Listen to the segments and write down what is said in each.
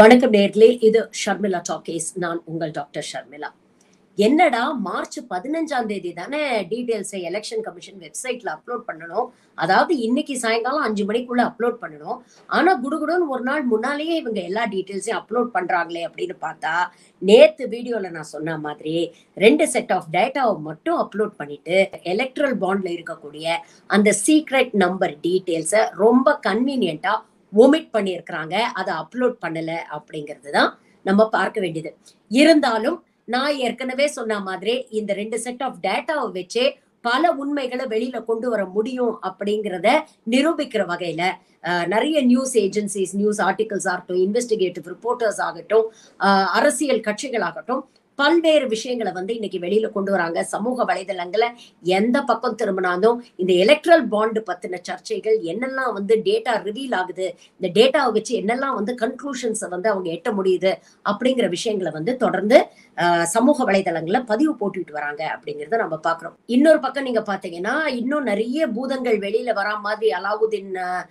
வணக்கம் நேர்களே இது ஷர்மிளா டாக்கேஸ். நான் உங்கள் டாக்டர் ஷர்மிளா. என்னடா மார்ச் பதினஞ்சாம் தேதி தானே டீடைல்ஸை எலெக்ஷன் கமிஷன் வெப்சைட்ல அப்லோட் பண்ணணும். அதாவது இன்னைக்கு சாயங்காலம் அஞ்சு மணிக்குள்ள அப்லோட் பண்ணணும். ஆனா குடுகுடுன்னு ஒரு நாள் முன்னாலேயே இவங்க எல்லா டீடைல்ஸையும் அப்லோட் பண்றாங்களே அப்படின்னு பார்த்தா நேத்து வீடியோல நான் சொன்ன மாதிரி ரெண்டு செட் ஆஃப் டேட்டாவை மட்டும் அப்லோட் பண்ணிட்டு எலக்ட்ரல் பாண்ட்ல இருக்கக்கூடிய அந்த சீக்ரெட் நம்பர் டீடைல்ஸை ரொம்ப கன்வீனியன்ட்டா ஒமிட் பண்ணியிருக்கிறாங்க. அதை அப்லோட் பண்ணல அப்படிங்கிறது தான் நம்ம பார்க்க வேண்டியது. இருந்தாலும் நான் ஏற்கனவே சொன்ன மாதிரி இந்த ரெண்டு செட் ஆஃப் டேட்டாவை வச்சே பல உண்மைகளை வெளியில கொண்டு வர முடியும் அப்படிங்கிறத நிரூபிக்கிற வகையில நிறைய நியூஸ் ஏஜென்சிஸ் நியூஸ் ஆர்டிகல்ஸ் ஆகட்டும் இன்வெஸ்டிகேட்டிவ் ரிப்போர்ட்டர்ஸ் ஆகட்டும் அரசியல் கட்சிகள் ஆகட்டும் பல்வேறு விஷயங்களை வந்து இன்னைக்கு வெளியில கொண்டு வராங்க. சமூக வலைதளங்களை எந்த பக்கம் திரும்பினாலும் இந்த எலக்ட்ரல் பாண்ட் பத்தின சர்ச்சைகள் என்னெல்லாம் வந்து டேட்டா ரிவீல் ஆகுது இந்த டேட்டாவை வச்சு என்னெல்லாம் வந்து கன்க்ளூஷன்ஸை வந்து அவங்க எட்ட முடியுது அப்படிங்கிற விஷயங்களை வந்து தொடர்ந்து சமூக வலைதளங்கள்ல பதிவு போட்டுட்டு வராங்க அப்படிங்கறத நம்ம பாக்குறோம். இன்னொரு பக்கம் நீங்க பாத்தீங்கன்னா இன்னும் நிறைய பூதங்கள் வெளியில வரா மாதிரி அலாவுதீன் ஆஹ்,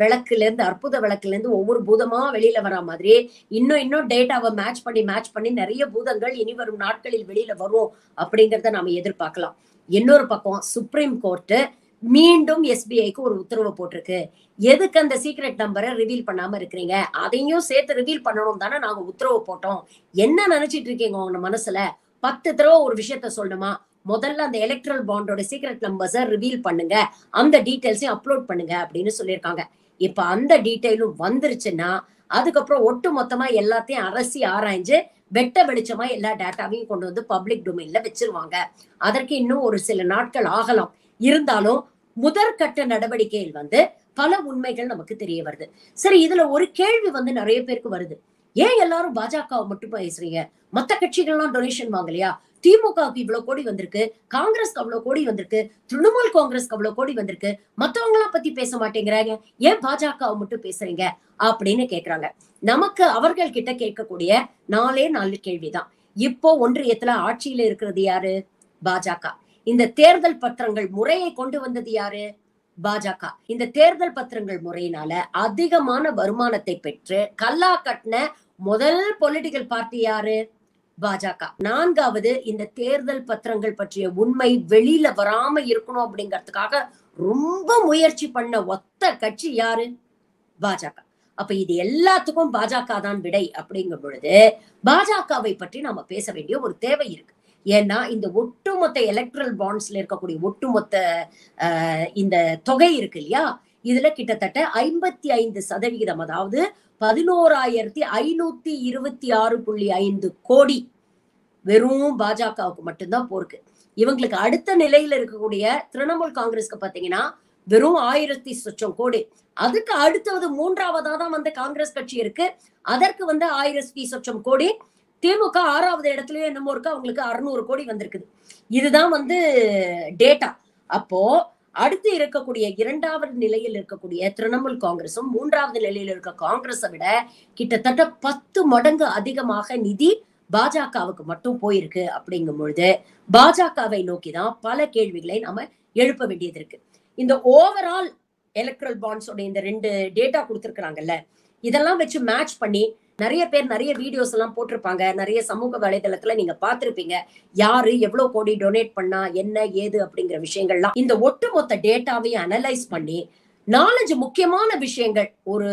விளக்குல இருந்து அற்புத விளக்குல இருந்து ஒவ்வொரு பூதமா வெளியில வரா மாதிரி இன்னும் இன்னும் டேட்டாவை மேட்ச் பண்ணி மேட்ச் பண்ணி நிறைய பூதங்கள் இனி வரும் நாட்களில் வெளியில வரும் அப்படிங்கறத நாம எதிர்பார்க்கலாம். இன்னொரு பக்கம் சுப்ரீம் கோர்ட்டு மீண்டும் எஸ்பிஐக்கு ஒரு உத்தரவு போட்டிருக்கு. எதுக்கு அந்த சீக்ரெட் நம்பரை ரிவீல் பண்ணாம இருக்கிறீங்க? அதையும் சேர்த்து ரிவீல் பண்ணணும் தானே நாங்க உத்தரவு போட்டோம். என்ன நினைச்சிட்டு இருக்கீங்க உங்க மனசுல? பத்து தடவை ஒரு விஷயத்த சொல்லணுமா? முதல்ல அந்த எலக்ட்ரல் பாண்டோட சீக்ரெட் நம்பர்ஸை ரிவீல் பண்ணுங்க. அந்த டீட்டெயில்ஸையும் அப்லோட் பண்ணுங்க அப்படின்னு சொல்லியிருக்காங்க. இப்ப அந்த டீட்டெயிலும் வந்துருச்சுன்னா அதுக்கப்புறம் ஒட்டு மொத்தமா எல்லாத்தையும் அரசி ஆராய்ஞ்சு வெட்ட வெளிச்சமா எல்லா டேட்டாவையும் கொண்டு வந்து பப்ளிக் டொமைன்ல வச்சிருவாங்க. அதற்கு இன்னும் ஒரு சில நாட்கள் ஆகலாம். இருந்தாலும் முதற்கட்ட நடவடிக்கையில் வந்து பல உண்மைகள் நமக்கு தெரிய வருது. சரி இதுல ஒரு கேள்வி வந்து நிறைய பேருக்கு வருது. ஏன் எல்லாரும் பாஜகவை மட்டும் பேசுறீங்க? மத்த கட்சிகள்லாம் டொனேஷன் வாங்கலையா? திமுகவுக்கு இவ்வளவு கோடி வந்திருக்கு காங்கிரஸ்க்கு அவ்வளவு கோடி வந்திருக்கு திரிணாமுல் காங்கிரஸ்க்கு அவ்வளவு கோடி வந்திருக்கு மத்தவங்க பத்தி பேச மாட்டேங்கிறாங்க. ஏன் பாஜகவை மட்டும் பேசுறீங்க? அப்படின்னு கேக்குறாங்க. நமக்கு அவர்கள் கிட்ட கேட்கக்கூடிய நாலே நாலு கேள்விதான். இப்போ ஒன்றியத்துல ஆட்சியில இருக்கிறது யாரு? பாஜக. இந்த தேர்தல் பத்திரங்கள் முறையை கொண்டு வந்தது யாரு? பாஜக. இந்த தேர்தல் பத்திரங்கள் முறையினால அதிகமான வருமானத்தை பெற்று கல்லா கட்டின முதல் பொலிட்டிக்கல் பார்ட்டி யாரு? பாஜக. நான்காவது இந்த தேர்தல் பத்திரங்கள் பற்றிய உண்மை வெளியில வராம இருக்கணும் அப்படிங்கறதுக்காக ரொம்ப முயற்சி பண்ண ஒத்த கட்சி யாரு? பாஜக. அப்ப இது எல்லாத்துக்கும் பாஜக தான் விடை அப்படிங்கும் பொழுது பாஜகவை பற்றி நாம பேச வேண்டிய ஒரு தேவை இருக்கு. ஏன்னா இந்த ஒட்டுமொத்த எலக்ட்ரல் பாண்ட்ஸ்ல இருக்கக்கூடிய ஒட்டுமொத்த ஆஹ், இந்த தொகை இருக்கு இல்லையா? இதுல கிட்டத்தட்ட ஐம்பத்தி ஐந்து சதவிகிதம் அதாவது பதினோராயிரத்தி ஐநூத்தி இருபத்தி ஆறு புள்ளி ஐந்து கோடி வெறும் பாஜகவுக்கு மட்டும்தான் போருக்கு. இவங்களுக்கு அடுத்த நிலையில இருக்கக்கூடிய திரிணாமுல் காங்கிரஸ்க்கு பாத்தீங்கன்னா வெறும் ஆயிரத்தி சொச்சம் கோடி. அதுக்கு அடுத்தது மூன்றாவதா தான் வந்து காங்கிரஸ் கட்சி இருக்கு. அதற்கு வந்து ஆயிரத்தி சொச்சம் கோடி. திமுக ஆறாவது இடத்துலயோ என்னமோ இருக்கு அவங்களுக்கு அறுநூறு கோடி வந்திருக்குது. இதுதான் வந்து டேட்டா அப்போ அடுத்து இருக்கக்கூடிய இரண்டாவது நிலையில் இருக்கக்கூடிய திரிணாமுல் காங்கிரஸும் மூன்றாவது நிலையில் இருக்க காங்கிரஸை விட கிட்டத்தட்ட பத்து மடங்கு அதிகமாக நிதி பாஜகவுக்கு மட்டும் போயிருக்கு அப்படிங்கும் பொழுது பாஜகவை நோக்கிதான் பல கேள்விகளை நாம எழுப்ப வேண்டியது இருக்கு. இந்த ஓவரால் எலக்ட்ரல் பாண்ட்ஸோட இந்த ரெண்டு டேட்டா கொடுத்துருக்குறாங்கல்ல இதெல்லாம் வச்சு மேட்ச் பண்ணி நிறைய பேர் நிறைய வீடியோஸ் எல்லாம் போட்டிருப்பாங்க. நிறைய சமூக வலைதளத்துல நீங்க பாத்திருப்பீங்க யாரு எவ்வளவு கோடி டொனேட் பண்ணா என்ன ஏது அப்படிங்கிற விஷயங்கள்லாம். இந்த ஒட்டுமொத்த டேட்டாவையும் அனலைஸ் பண்ணி நாலஞ்சு முக்கியமான விஷயங்கள். ஒரு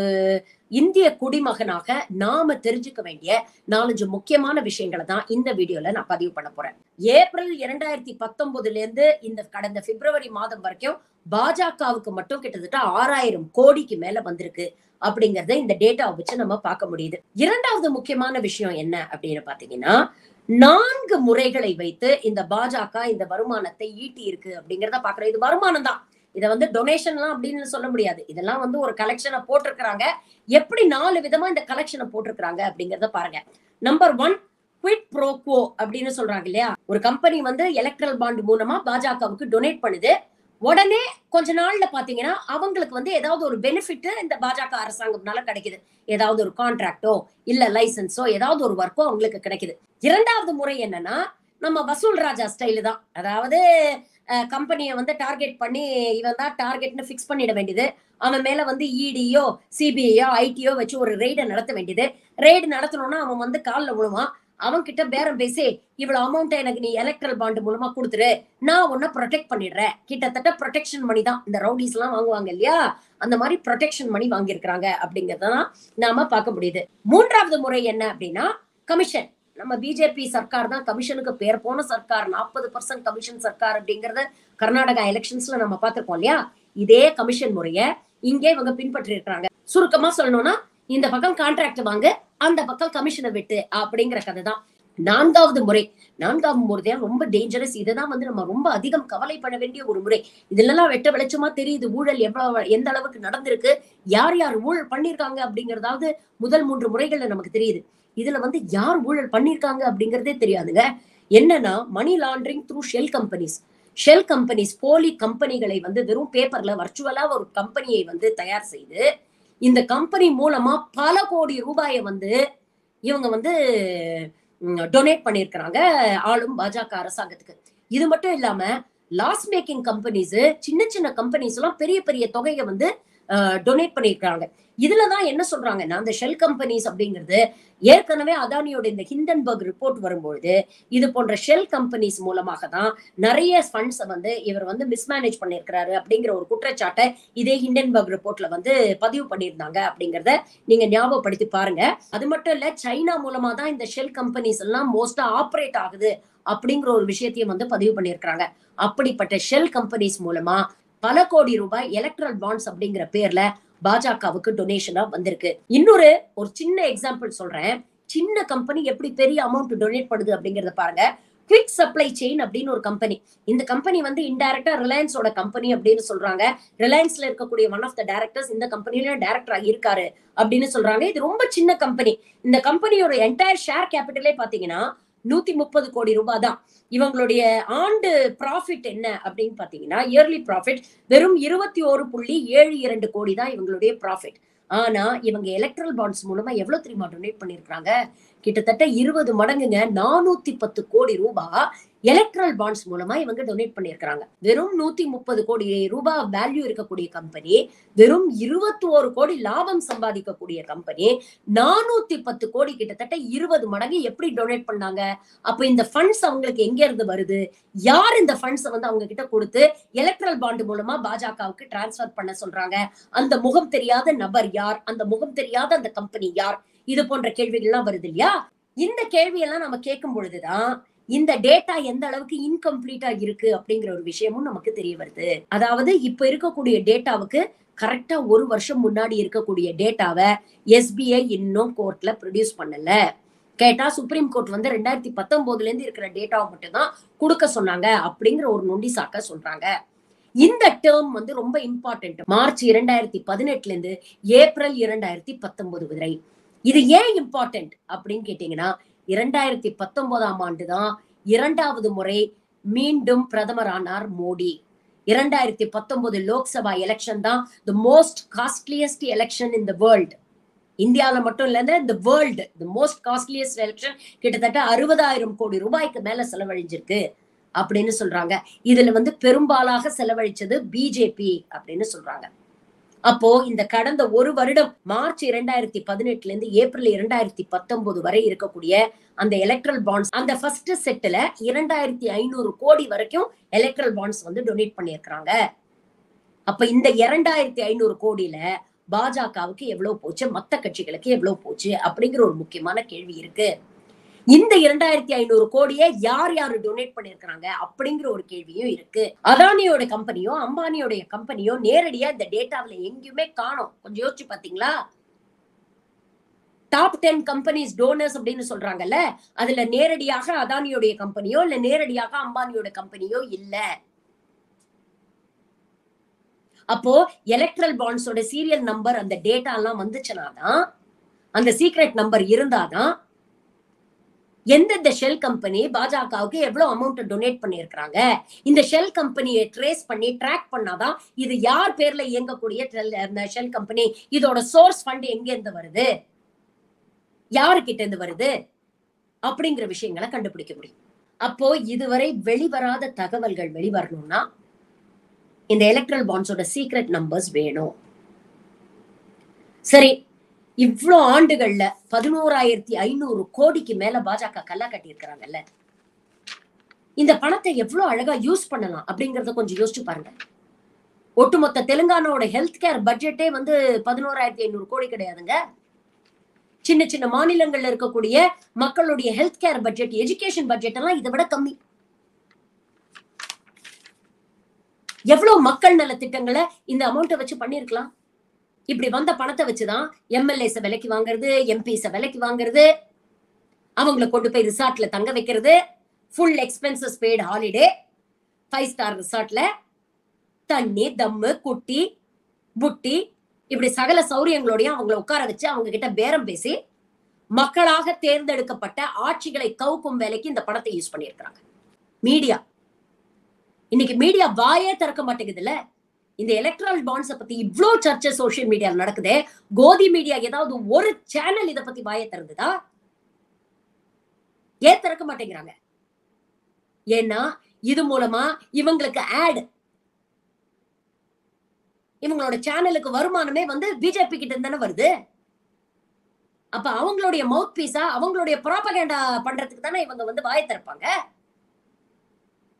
இந்திய குடிமகனாக நாம தெரிஞ்சுக்க வேண்டிய நாலஞ்சு முக்கியமான விஷயங்களை தான் இந்த வீடியோல நான் பதிவு பண்ண போறேன். ஏப்ரல் இரண்டாயிரத்தி பத்தொன்பதுல இருந்து இந்த கடந்த பிப்ரவரி மாதம் வரைக்கும் பாஜகவுக்கு மட்டும் கிட்டத்தட்ட ஆறாயிரம் கோடிக்கு மேல வந்திருக்கு அப்படிங்கறத இந்த டேட்டாவை வச்சு நம்ம பார்க்க முடியுது. இரண்டாவது முக்கியமான விஷயம் என்ன அப்படின்னு பாத்தீங்கன்னா நான்கு முறைகளை வைத்து இந்த பாஜக இந்த வருமானத்தை ஈட்டி இருக்கு அப்படிங்கறத பாக்குறோம் இது வருமானம் தான். இதை வந்து டொனேஷன்லாம் அப்படின்னு சொல்ல முடியாது. இதெல்லாம் வந்து ஒரு கலெக்ஷனை போட்டிருக்கிறாங்க. எப்படி நாலு விதமா இந்த கலெக்ஷனை போட்டிருக்கிறாங்க அப்படிங்கறத பாருங்க. நம்பர் ஒன் குவிட் ப்ரோக்வோ அப்படின்னு சொல்றாங்க இல்லையா? ஒரு கம்பெனி வந்து எலக்ட்ரல் பாண்ட் மூலமா பாஜகவுக்கு டொனேட் பண்ணுது. உடனே கொஞ்ச நாள்ல பாத்தீங்கன்னா அவங்களுக்கு வந்து ஏதாவது ஒரு பெனிஃபிட் இந்த பாஜக அரசாங்கம்னால கிடைக்குது. ஏதாவது ஒரு கான்ட்ராக்டோ இல்ல லைசன்ஸோ ஏதாவது ஒரு ஒர்க்கோ அவங்களுக்கு கிடைக்குது. இரண்டாவது முறை என்னன்னா நம்ம வசூல் ராஜா ஸ்டைலு தான். அதாவது கம்பெனியை வந்து டார்கெட் பண்ணி இவன் தான் டார்கெட்னு ஃபிக்ஸ் பண்ணிட வேண்டியது. அவன் மேல வந்து இடியோ சிபிஐயோ ஐடியோ வச்சு ஒரு ரெய்டை நடத்த வேண்டியது. ரெய்டு நடத்தணும்னா அவன் வந்து காலில் விழுவான். அவன் கிட்ட பேரம் பேசி இவ்வளவு அமௌண்ட் எனக்கு நீ எலக்ட்ரல் பாண்டு மூலமா கொடுத்துரு. நான் உன்னை ப்ரொடெக்ட் பண்ணிடுறேன். கிட்டத்தட்ட ப்ரொடெக்ஷன் மணி தான். இந்த ரவுடிஸ் எல்லாம் வாங்குவாங்க இல்லையா? அந்த மாதிரி ப்ரொடெக்ஷன் மணி வாங்கியிருக்கிறாங்க அப்படிங்கறதான் நாம பார்க்க முடியுது. மூன்றாவது முறை என்ன அப்படின்னா கமிஷன் நம்ம பிஜேபி சர்க்கார் தான் கமிஷனுக்கு பேர் போன சர்க்கார். நாற்பது பர்சன்ட் கமிஷன் சர்க்கார் அப்படிங்கறத கர்நாடகா எலெக்ஷன்ஸ்ல நம்ம பார்த்திருக்கோம் இல்லையா? இதே கமிஷன் முறைய இங்கே இவங்க பின்பற்றி இருக்கிறாங்க சுருக்கமா சொல்லணும்னா இந்த பக்கம் கான்ட்ராக்ட் வாங்க அந்த பக்கம் கமிஷனை விட்டு அப்படிங்கிற கதை தான். நான்காவது முறை நான்காவது முறை தான் ரொம்ப டேஞ்சரஸ் இதுதான் வந்து நம்ம ரொம்ப அதிகம் கவலைப்பட வேண்டிய ஒரு முறை. இதுலலாம் வெட்ட வெளிச்சமா தெரியுது ஊழல் எவ்வளவு எந்த அளவுக்கு நடந்திருக்கு யார் யார் ஊழல் பண்ணிருக்காங்க அப்படிங்கறதாவது முதல் மூன்று முறைகள்ல நமக்கு தெரியுது. இதுல வந்து யார் ஊழல் பண்ணிருக்காங்க அப்படிங்கறதே தெரியாதுங்க. என்னன்னா money laundering through shell companies shell companies போலி கம்பெனிகளை வந்து வெறும் பேப்பர்ல வர்ச்சுவலா ஒரு கம்பெனியை வந்து தயார் செய்து இந்த கம்பெனி மூலமா பல கோடி ரூபாயை வந்து இவங்க வந்து டொனேட் பண்ணியிருக்கிறாங்க ஆளும் பாஜக அரசாங்கத்துக்கு. இது மட்டும் இல்லாம லாஸ் மேக்கிங் கம்பெனிஸ் சின்ன சின்ன கம்பெனிஸ் எல்லாம் பெரிய பெரிய தொகையை வந்து டொனேட் பண்ணியிருக்காங்க இதுலதான் என்ன சொல்றாங்கன்னா அந்த ஷெல் கம்பெனிஸ் அப்படிங்கிறது ஏற்கனவே அதானியோட இந்த ஹிண்டன்பர்க் ரிப்போர்ட் வரும்பொழுது இது போன்ற ஷெல் கம்பெனிஸ் மூலமாக தான் நிறைய ஃபண்ட்ஸை வந்து இவர் வந்து மிஸ்மேனேஜ் பண்ணியிருக்கிறாரு அப்படிங்கிற ஒரு குற்றச்சாட்டை இதே ஹிண்டன்பர்க் ரிப்போர்ட்ல வந்து பதிவு பண்ணியிருந்தாங்க அப்படிங்கிறத நீங்க ஞாபகப்படுத்தி பாருங்க. அது மட்டும் இல்ல சைனா மூலமா தான் இந்த ஷெல் கம்பெனிஸ் எல்லாம் மோஸ்டா ஆப்ரேட் ஆகுது அப்படிங்கிற ஒரு விஷயத்தையும் வந்து பதிவு பண்ணியிருக்கிறாங்க. அப்படிப்பட்ட ஷெல் கம்பெனிஸ் மூலமா பல கோடி ரூபாய் எலக்ட்ரல் பாண்ட்ஸ் அப்படிங்கிற பேர்ல பாஜகவுக்கு டொனேஷனா வந்திருக்கு. இன்னொரு ஒரு சின்ன எக்ஸாம்பிள் சொல்றேன். சின்ன கம்பெனி எப்படி பெரிய அமௌண்ட் டொனேட் பண்ணுது அப்படிங்கறத பாருங்க. குவிக் சப்ளை செயின் அப்படின்னு ஒரு கம்பெனி இந்த கம்பெனி வந்து இன்டைரக்டா ரிலையன்ஸோட கம்பெனி அப்படின்னு சொல்றாங்க. ரிலையன்ஸ்ல இருக்கக்கூடிய ஒன் ஆஃப் த டேரக்டர்ஸ் இந்த கம்பெனில டேரக்டர் இருக்காரு அப்படின்னு சொல்றாங்க. இது ரொம்ப சின்ன கம்பெனி இந்த கம்பெனியோட என்டையர் ஷேர் கேபிட்டலே பாத்தீங்கன்னா நூத்தி முப்பது கோடி ரூபாய் தான் இவங்களுடைய ஆண்டு ப்ராஃபிட் என்ன அப்படின்னு பாத்தீங்கன்னா இயர்லி ப்ராஃபிட் வெறும் இருபத்தி ஒரு புள்ளி ஏழு இரண்டு கோடி தான் இவங்களுடைய ப்ராஃபிட் ஆனா இவங்க எலக்ட்ரல் பாண்ட்ஸ் மூலமா எவ்வளவு தெரியுமா டொனேட் பண்ணிருக்காங்க கிட்டத்தட்ட இருபது மடங்குங்க நானூத்தி பத்து கோடி ரூபாய் எலக்ட்ரல் பாண்ட்ஸ் மூலமா இவங்க டொனேட் பண்ணிருக்காங்க வெறும் நூத்தி முப்பது கோடி ரூபாய் வேல்யூ இருக்கக்கூடிய கம்பெனி வெறும் இருபத்தி ஒரு கோடி லாபம் சம்பாதிக்கக்கூடிய கம்பெனி நானூத்தி பத்து கோடி கிட்டத்தட்ட இருபது மடங்கு எப்படி டொனேட் பண்ணாங்க? அப்ப இந்த ஃபண்ட்ஸ் அவங்களுக்கு எங்க இருந்து வருது? யார் இந்த ஃபண்ட்ஸ் வந்து அவங்க கிட்ட கொடுத்து எலக்ட்ரல் பாண்ட் மூலமா பாஜகவுக்கு டிரான்ஸ்பர் பண்ண சொல்றாங்க? அந்த முகம் தெரியாத நபர் யார்? அந்த முகம் தெரியாத அந்த கம்பெனி யார்? இது போன்ற கேள்விகள்லாம் வருது இல்லையா? இந்த கேள்வியெல்லாம் நம்ம கேட்கும் பொழுதுதான் இந்த டேட்டா எந்த அளவுக்கு இன்கம்ப்ளீட்டா இருக்கு அப்படிங்கிற ஒரு விஷயமும் நமக்கு தெரிய வருது. அதாவது இப்ப இருக்கக்கூடிய டேட்டாவுக்கு கரெக்டா ஒரு வருஷம் முன்னாடி இருக்கக்கூடிய டேட்டாவை எஸ்பிஐ இன்னும் கோர்ட்ல ப்ரொடியூஸ் பண்ணல. கேட்டா சுப்ரீம் கோர்ட் வந்து ரெண்டாயிரத்தி பத்தொன்பதுல இருந்து இருக்கிற டேட்டாவை மட்டும்தான் கொடுக்க சொன்னாங்க அப்படிங்கிற ஒரு நொண்டி சாக்க சொல்றாங்க. இந்த டேர்ம் வந்து ரொம்ப இம்பார்ட்டன்ட் மார்ச் இரண்டாயிரத்தி பதினெட்டுல இருந்து ஏப்ரல் இரண்டாயிரத்தி பத்தொன்பது வரை. இது ஏன் இம்பார்ட்டன்ட் அப்படின்னு கேட்டீங்கன்னா இரண்டாயிரத்தி பத்தொன்பதாம் ஆண்டு தான் இரண்டாவது முறை மீண்டும் பிரதமர் ஆனார் மோடி. இரண்டாயிரத்தி பத்தொன்பது லோக்சபா எலெக்ஷன் தான் the most costliest election in the world இந்தியாவில மட்டும் இல்ல இந்த world the most costliest election கிட்டத்தட்ட அறுபதாயிரம் கோடி ரூபாய்க்கு மேல செலவழிஞ்சிருக்கு அப்படின்னு சொல்றாங்க. இதுல வந்து பெரும்பாலாக செலவழிச்சது பிஜேபி அப்படின்னு சொல்றாங்க. அப்போ இந்த கடந்த ஒரு வருடம் மார்ச் இரண்டாயிரத்தி பதினெட்டுல இருந்து ஏப்ரல் இரண்டாயிரத்தி பத்தொன்பது வரை இருக்கக்கூடிய அந்த எலக்ட்ரல் பாண்ட்ஸ் அந்த ஃபர்ஸ்ட் செட்ல இரண்டாயிரத்தி ஐநூறு கோடி வரைக்கும் எலக்ட்ரல் பாண்ட்ஸ் வந்து டொனேட் பண்ணியிருக்கிறாங்க. அப்ப இந்த இரண்டாயிரத்தி ஐநூறு கோடியில பாஜகவுக்கு எவ்வளவு போச்சு? மத்த கட்சிகளுக்கு எவ்வளவு போச்சு? அப்படிங்கிற ஒரு முக்கியமான கேள்வி இருக்கு. இந்த இரண்டாயிரத்தி ஐநூறு கோடியை யார் யாரு டொனேட் பண்ணிருக்காங்க அப்படிங்கிற ஒரு கேள்வியும் இருக்கு. அதானியோட கம்பெனியோ அம்பானியோடைய கம்பெனியோ நேரடியா இந்த டேட்டாவில எங்கேயுமே காணும். கொஞ்சம் யோசிச்சு பாத்தீங்களா? டாப் டென் கம்பெனிஸ் டோனர்ஸ் அப்படின்னு சொல்றாங்கல்ல அதுல நேரடியாக அதானியோடைய கம்பெனியோ இல்ல நேரடியாக அம்பானியோட கம்பெனியோ இல்ல. அப்போ எலக்ட்ரல் பாண்ட்ஸோட சீரியல் நம்பர் அந்த டேட்டா எல்லாம் வந்துச்சுனாதான் அந்த சீக்ரெட் நம்பர் இருந்தாதான் எந்தெந்த ஷெல் கம்பெனி பாஜகவுக்கு எவ்வளவு அமௌண்ட் டொனேட் பண்ணியிருக்கிறாங்க? இந்த ஷெல் கம்பெனியை ட்ரேஸ் பண்ணி ட்ராக் பண்ணாதான் இது யார் பேர்ல இயங்கக்கூடிய ஷெல் கம்பெனி? இதோட சோர்ஸ் ஃபண்ட் எங்க இருந்து வருது? யாருக்கிட்ட இருந்து வருது? அப்படிங்கிற விஷயங்களை கண்டுபிடிக்க முடியும். அப்போ இதுவரை வெளிவராத தகவல்கள் வெளிவரணும்னா இந்த எலக்ட்ரல் பாண்ட்ஸோட சீக்ரெட் நம்பர்ஸ் வேணும். சரி இவ்வளவு ஆண்டுகள்ல பதினோராயிரத்தி ஐநூறு கோடிக்கு மேல பாஜக கல்லா கட்டி இருக்கிறாங்கல்ல இந்த பணத்தை எவ்வளவு அழகா யூஸ் பண்ணலாம் அப்படிங்கறத கொஞ்சம் யோசிச்சு பாருங்க. ஒட்டுமொத்த தெலுங்கானாவோட ஹெல்த் கேர் பட்ஜெட்டே வந்து பதினோராயிரத்தி ஐநூறு கோடி கிடையாதுங்க. சின்ன சின்ன மாநிலங்கள்ல இருக்கக்கூடிய மக்களுடைய health care budget education budget எல்லாம் இதை விட கம்மி. எவ்வளவு மக்கள் நல திட்டங்களை இந்த அமௌண்ட்டை வச்சு பண்ணிருக்கலாம் இப்படி வந்த பணத்தை வச்சுதான் எம்எல்ஏஸ விலைக்கு வாங்குறது எம்பிஸ விலைக்கு வாங்குறது அவங்கள கொண்டு போய் ரிசார்ட்ல தங்க வைக்கிறது full expenses paid holiday five star ரிசார்ட்ல தண்ணி தம்மு குட்டி புட்டி இப்படி சகல சௌரியங்களோடையும் அவங்கள உட்கார வச்சு அவங்க கிட்ட பேரம் பேசி மக்களாக தேர்ந்தெடுக்கப்பட்ட ஆட்சிகளை கவுக்கும் வேலைக்கு இந்த பணத்தை யூஸ் பண்ணியிருக்கிறாங்க. மீடியா இன்னைக்கு மீடியா வாயே திறக்க மாட்டேங்குதுல்ல? இந்த எலக்ட்ரல் பாண்ட்ஸை பத்தி இவ்வளோ சர்ச்சை சோஷியல் மீடியாவில் நடக்குதே? கோதி மீடியா ஏதாவது ஒரு சேனல் இதை பத்தி வாயை திறந்துதா? ஏன் திறக்க மாட்டேங்கிறாங்க? ஏன்னா இது மூலமா இவங்களுக்கு ஆட் இவங்களோட சேனலுக்கு வருமானமே வந்து பிஜேபி கிட்ட இருந்தானே வருது? அப்ப அவங்களுடைய மவுத் பீஸா அவங்களுடைய ப்ராபகேண்டா பண்றதுக்கு தானே இவங்க வந்து வாய திறப்பாங்க?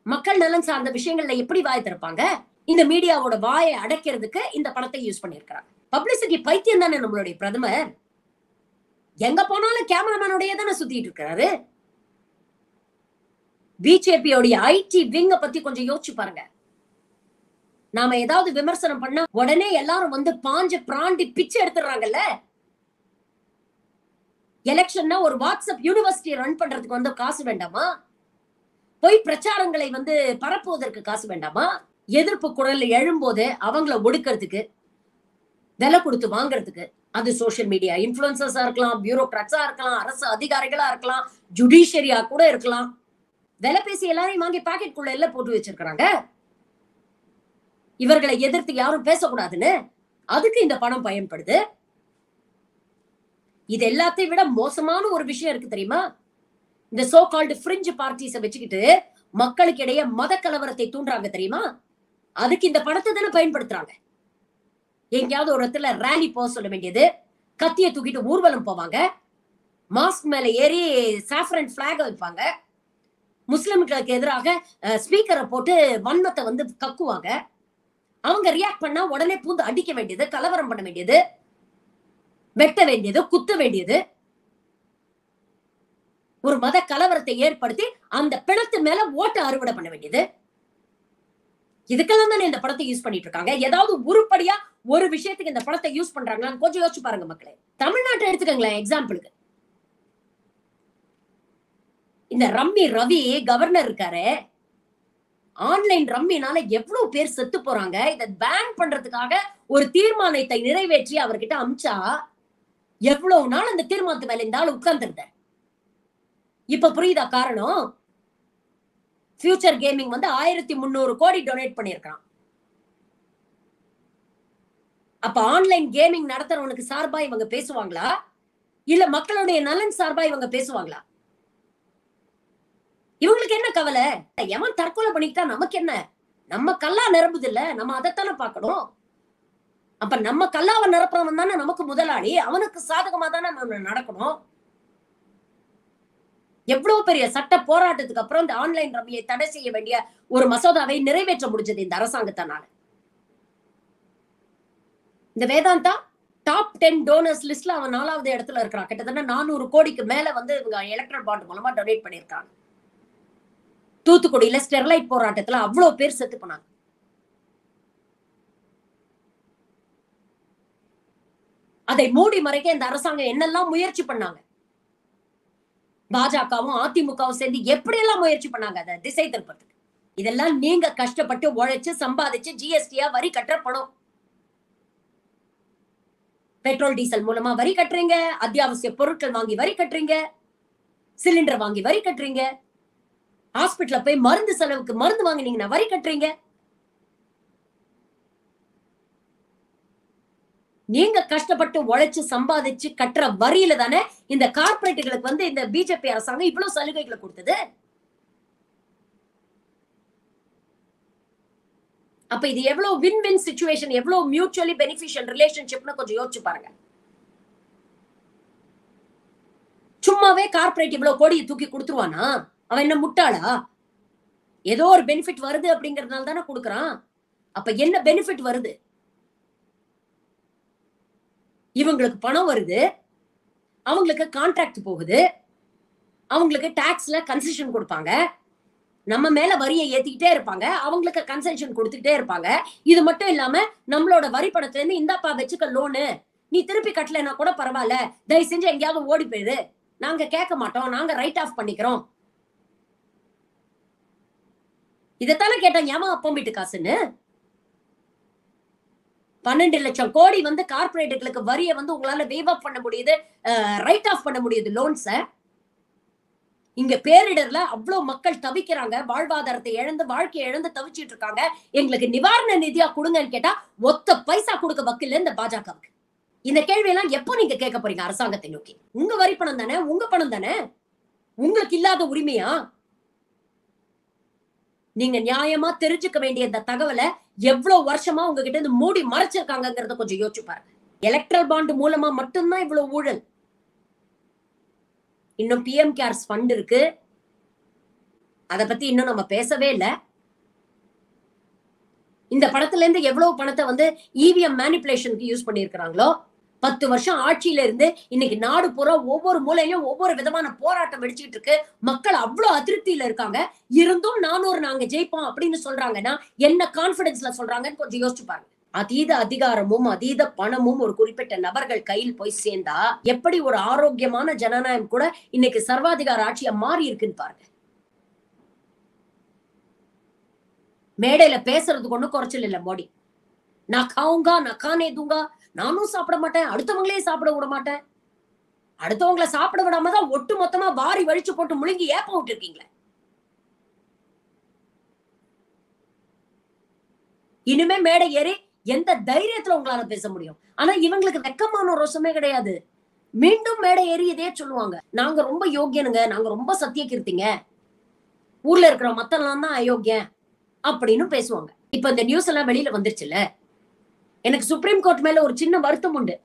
மக்கள் நலன் சார்ந்த விஷயங்கள்ல எப்படி வாய திறப்பாங்க? இந்த மீடியாவோட வாயை அடைக்கிறதுக்கு இந்த பணத்தை யூஸ் பண்ணிருக்கிறாங்க பப்ளிசிட்டி பைத்தியம் தானே நம்மளுடைய பிரதமர்? எங்க போனாலும் கேமராமேனுடைய தானே சுத்திட்டு இருக்கிறாரு? பிஜேபியோடைய ஐடி விங்க பத்தி கொஞ்சம் யோசிச்சு பாருங்க. நாம ஏதாவது விமர்சனம் பண்ணா உடனே எல்லாரும் வந்து பாஞ்சு பிராண்டி பிச்சை எடுத்துடுறாங்கல்ல? எலெக்ஷன்னா ஒரு வாட்ஸ்அப் யூனிவர்சிட்டி ரன் பண்றதுக்கு வந்து காசு வேண்டாமா? பொய் பிரச்சாரங்களை வந்து பரப்புவதற்கு காசு வேண்டாமா? எதிர்ப்பு குரல் எழும்போது அவங்கள ஒடுக்கிறதுக்கு விலை கொடுத்து வாங்குறதுக்கு அது சோசியல் மீடியா இன்ஃபுளுசர்ஸா இருக்கலாம் பியூரோக்ராட்ஸா இருக்கலாம் அரசு அதிகாரிகளா இருக்கலாம் ஜுடிஷியரியா கூட இருக்கலாம். விலை பேசி எல்லாரையும் வாங்கி பாக்கெட் குள்ள எல்லாம் போட்டு வச்சிருக்கிறாங்க. இவர்களை எதிர்த்து யாரும் பேசக்கூடாதுன்னு அதுக்கு இந்த பணம் பயன்படுது. இது எல்லாத்தையும் விட மோசமான ஒரு விஷயம் இருக்கு தெரியுமா? இந்த சோ கால்டு ஃப்ரிஞ்ச் பார்ட்டிஸ வச்சுக்கிட்டு மக்களுக்கு இடையே மத கலவரத்தை தூண்டுறாங்க தெரியுமா? அதுக்கு இந்த படத்தை தானே பயன்படுத்துறாங்க? எங்கேயாவது ஒரு இடத்துல ரேலி போக சொல்ல வேண்டியது கத்திய தூக்கிட்டு ஊர்வலம் போவாங்க மாஸ்க் மேல ஏறி சாஃப்ரன் பிளாக வைப்பாங்க முஸ்லிம்களுக்கு எதிராக ஸ்பீக்கரை போட்டு வன்மத்தை வந்து கக்குவாங்க. அவங்க ரியாக்ட் பண்ணா உடனே பூந்து அடிக்க வேண்டியது கலவரம் பண்ண வேண்டியது வெட்ட வேண்டியது குத்த வேண்டியது. ஒரு மத கலவரத்தை ஏற்படுத்தி அந்த பிணத்து மேல ஓட்ட அறுவடை பண்ண வேண்டியது. இதுக்கெல்லாம் தானே இந்த படத்தை யூஸ் பண்ணிட்டு இருக்காங்க ஏதாவது உருப்படியா ஒரு விஷயத்துக்கு இந்த படத்தை யூஸ் பண்றாங்களான்னு கொஞ்சம் யோசிச்சு பாருங்க மக்களே. தமிழ்நாட்டை எடுத்துக்கங்களேன் எக்ஸாம்பிளுக்கு இந்த ரம்மி ரவி கவர்னர் இருக்காரு. ஆன்லைன் ரம்மினால எவ்வளவு பேர் செத்து போறாங்க? இதை பேன் பண்றதுக்காக ஒரு தீர்மானத்தை நிறைவேற்றி அவர்கிட்ட அமிச்சா எவ்வளவு நாள் அந்த தீர்மானத்து மேல இந்த ஆள் உட்கார்ந்துருந்த இப்ப புரியுதா காரணம்? ஃபியூச்சர் கேமிங் வந்து ஆயிரத்தி முந்நூறு கோடி டொனேட் பண்ணியிருக்கிறான். அப்ப ஆன்லைன் கேமிங் நடத்துறவனுக்கு சார்பா இவங்க பேசுவாங்களா? இல்ல மக்களுடைய நலன் சார்பா இவங்க பேசுவாங்களா? இவங்களுக்கு என்ன கவலை? எவன் தற்கொலை பண்ணிக்கிட்டா நமக்கு என்ன? நம்ம கல்லா நிரம்புது இல்ல நம்ம அதைத்தானே பார்க்கணும். அப்ப நம்ம கல்லாவை நிரப்புறவன் தானே நமக்கு முதலாளி அவனுக்கு சாதகமா தானே நம்ம நடக்கணும். எவ்வளவு பெரிய சட்ட போராட்டத்துக்கு அப்புறம் இந்த ஆன்லைன் ரம்மியை தடை செய்ய வேண்டிய ஒரு மசோதாவை நிறைவேற்ற முடிஞ்சது இந்த அரசாங்கத்தினால. இந்த வேதாந்தா டாப் டென் டோனர்ஸ் லிஸ்ட்ல அவன் நாலாவது இடத்துல இருக்கிறான். கிட்டத்தட்ட நானூறு கோடிக்கு மேல வந்து இவங்க எலக்ட்ரல் பாண்ட் மூலமா டொனேட் பண்ணியிருக்காங்க. தூத்துக்குடியில ஸ்டெர்லைட் போராட்டத்துல அவ்வளவு பேர் செத்து போனாங்க. அதை மூடி மறைக்க இந்த அரசாங்கம் என்னெல்லாம் முயற்சி பண்ணாங்க? பாஜகவும் அதிமுகவும் சேர்ந்து எப்படியெல்லாம் முயற்சி பண்ணாங்க? அதை திசை திருப்பத்துக்கு இதெல்லாம் நீங்க கஷ்டப்பட்டு உழைச்சு சம்பாதிச்சு ஜிஎஸ்டியா வரி கட்டுற பணம். பெட்ரோல் டீசல் மூலமா வரி கட்டுறீங்க. அத்தியாவசிய பொருட்கள் வாங்கி வரி கட்டுறீங்க. சிலிண்டர் வாங்கி வரி கட்டுறீங்க. ஹாஸ்பிட்டல போய் மருந்து செலவுக்கு மருந்து வாங்கினீங்கன்னா வரி கட்டுறீங்க. நீங்க கஷ்டப்பட்டு உழைச்சு சம்பாதிச்சு கட்டுற வரியில தானே இந்த கார்பரேட்டுகளுக்கு வந்து இந்த பிஜேபி அரசாங்கம் இவ்வளவு சலுகைகளை கொடுத்தது? அப்ப இது எவ்வளவு வின் வின் சுச்சுவேஷன் எவ்வளவு மியூச்சுவலி பெனிஃபிஷியல் ரிலேஷன்ஷிப்னு கொஞ்சம் யோசிச்சு பாருங்க. சும்மாவே கார்பரேட் இவ்வளவு கோடியை தூக்கி கொடுத்துருவானா? அவன் என்ன முட்டாளா? ஏதோ ஒரு பெனிஃபிட் வருது அப்படிங்கறதுனால தானே கொடுக்குறான். அப்ப என்ன பெனிஃபிட் வருது? இவங்களுக்கு பணம் வருது அவங்களுக்கு கான்ட்ராக்ட் போகுது அவங்களுக்கு டாக்ஸ்ல கன்செஷன் கொடுப்பாங்க. நம்ம மேல வரியை ஏத்திக்கிட்டே இருப்பாங்க அவங்களுக்கு கன்செஷன் கொடுத்துக்கிட்டே இருப்பாங்க. இது மட்டும் இல்லாம நம்மளோட வரி பணத்துல இருந்து இந்தாப்பா வச்சுக்க லோனு நீ திருப்பி கட்டலைன்னா கூட பரவாயில்ல. தயவு செஞ்சு எங்கேயாவது ஓடி போயிரு. நாங்க கேட்க மாட்டோம் நாங்க ரைட் ஆஃப் பண்ணிக்கிறோம். இதைத்தானே கேட்டோம் ஏமா அப்பம் வீட்டு காசுன்னு? பன்னெண்டு லட்சம் கோடி வந்து கார்பரேட்டுகளுக்கு வரியை வந்து உங்களால வேவ் ஆஃப் பண்ண முடியுது ரைட் ஆஃப் பண்ண முடியுது லோன்ஸ இங்க பேரிடர்ல அவ்வளவு மக்கள் தவிக்கிறாங்க வாழ்வாதாரத்தை இழந்து வாழ்க்கையை இழந்து தவிச்சிட்டு இருக்காங்க. எங்களுக்கு நிவாரண நிதியா கொடுங்கன்னு கேட்டா ஒத்த பைசா கொடுக்க வக்கில்ல இந்த பாஜகவுக்கு. இந்த கேள்வியெல்லாம் எப்போ நீங்க கேட்க போறீங்க அரசாங்கத்தை நோக்கி? உங்க வரி பணம் தானே? உங்க பணம் தானே? உங்களுக்கு இல்லாத உரிமையா? நீங்க நியாயமா தெரிஞ்சுக்க வேண்டிய இந்த தகவலை எவ்வளவு வருஷமா உங்ககிட்ட இருந்து மூடி மறைச்சிருக்காங்கிறத கொஞ்சம் யோசிச்சு பாருங்க. எலக்ட்ரல் பாண்ட் மூலமா மட்டும்தான் இவ்வளவு ஊழல். இன்னும் பிஎம் கேர்ஸ் ஃபண்ட் இருக்கு. அத பத்தி இன்னும் நம்ம பேசவே இல்ல. இந்த படத்துல இருந்து எவ்வளவு பணத்தை வந்து இவிஎம் மேனிப்புலேஷனுக்கு யூஸ் பண்ணியிருக்கிறாங்களோ பத்து வருஷம் ஆட்சியில இருந்து இன்னைக்கு நாடு பூரா ஒவ்வொரு மூலையிலும் ஒவ்வொரு விதமான போராட்டம் வெடிச்சிட்டு இருக்கு. மக்கள் அவ்வளவு அதிருப்தியில இருக்காங்க. இருந்தும் நானூறு நாங்க ஜெயிப்போம் அப்படின்னு சொல்றாங்கன்னா என்ன கான்பிடன்ஸ்ல சொல்றாங்கன்னு கொஞ்சம் யோசிச்சு பாருங்க. அதீத அதிகாரமும் அதீத பணமும் ஒரு குறிப்பிட்ட நபர்கள் கையில் போய் சேர்ந்தா எப்படி ஒரு ஆரோக்கியமான ஜனநாயகம் கூட இன்னைக்கு சர்வாதிகார ஆட்சியா மாறி இருக்குன்னு பாருங்க. மேடையில பேசுறதுக்கு ஒண்ணும் குறைச்சல் இல்ல மோடி. நான் காவுங்கா நான் கானே தூங்கா நானும் சாப்பிட மாட்டேன் அடுத்தவங்களே சாப்பிட விட மாட்டேன். அடுத்தவங்கள சாப்பிட விடாம தான் ஒட்டு மொத்தமா வாரி வழிச்சு போட்டு முழுங்கி ஏப்ப விட்டுருக்கீங்களே. இனிமே மேடை ஏறி எந்த தைரியத்துல உங்களால பேச முடியும்? ஆனா இவங்களுக்கு வெக்கமான ரோசமே கிடையாது. மீண்டும் மேடை ஏறி இதே சொல்லுவாங்க. நாங்க ரொம்ப யோக்கியனுங்க நாங்க ரொம்ப சத்திய கீர்த்திங்க ஊர்ல இருக்கிற மத்தெல்லாம் தான் அயோக்கியன் அப்படின்னு பேசுவாங்க. இப்ப இந்த நியூஸ் எல்லாம் வெளியில வந்துருச்சுல்ல? எனக்கு சுப்ரீம் கோர்ட் மேல ஒரு சின்ன வருத்தம் உண்டு.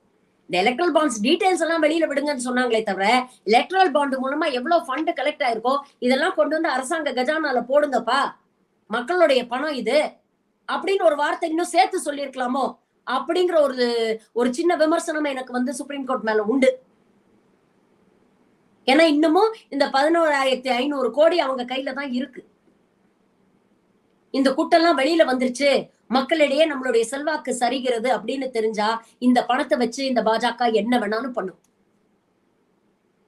இந்த எலக்ட்ரல் பாண்ட்ஸ் டீடைல்ஸ் எல்லாம் வெளியில விடுங்கன்னு சொன்னாங்களே தவிர எலக்ட்ரல் பாண்ட் மூலமா எவ்வளவு ஃபண்ட் கலெக்ட் ஆயிருக்கோ இதெல்லாம் கொண்டு வந்து அரசாங்க கஜானால போடுங்கப்பா. மக்களுடைய பணம் இது. அப்படின்னு ஒரு வார்த்தை இன்னும் சேர்த்து சொல்லியிருக்கலாமோ? அப்படிங்கிற ஒரு ஒரு சின்ன விமர்சனம் எனக்கு வந்து சுப்ரீம் கோர்ட் மேல உண்டு. ஏன்னா இன்னமும் இந்த பதினோராயிரத்தி ஐநூறு கோடி அவங்க கையில தான் இருக்கு. இந்த கூட்டெல்லாம் வெளியில வந்துருச்சு. மக்களிடையே நம்மளுடைய செல்வாக்கு சரிகிறது அப்படின்னு தெரிஞ்சா இந்த பணத்தை வச்சு இந்த பாஜக என்ன வேணாலும் பண்ணும்.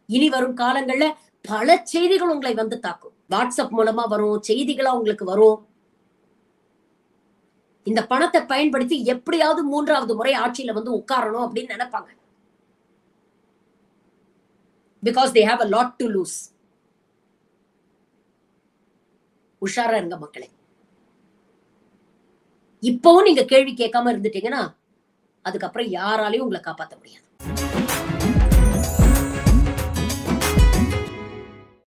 இனி வரும் காலங்கள்ல பல செய்திகள் உங்களை வந்து தாக்கும். வாட்ஸ்அப் மூலமா வரும் செய்திகளா உங்களுக்கு வரும். இந்த பணத்தை பயன்படுத்தி எப்படியாவது மூன்றாவது முறை ஆட்சியில வந்து உட்காரணும் அப்படின்னு நினைப்பாங்க. Because they have a lot to lose உஷாரா இருங்க மக்களே. இப்பவும் நீங்க கேள்வி கேட்காம இருந்துட்டீங்கன்னா அதுக்கப்புறம் யாராலையும் உங்களை காப்பாற்ற முடியாது.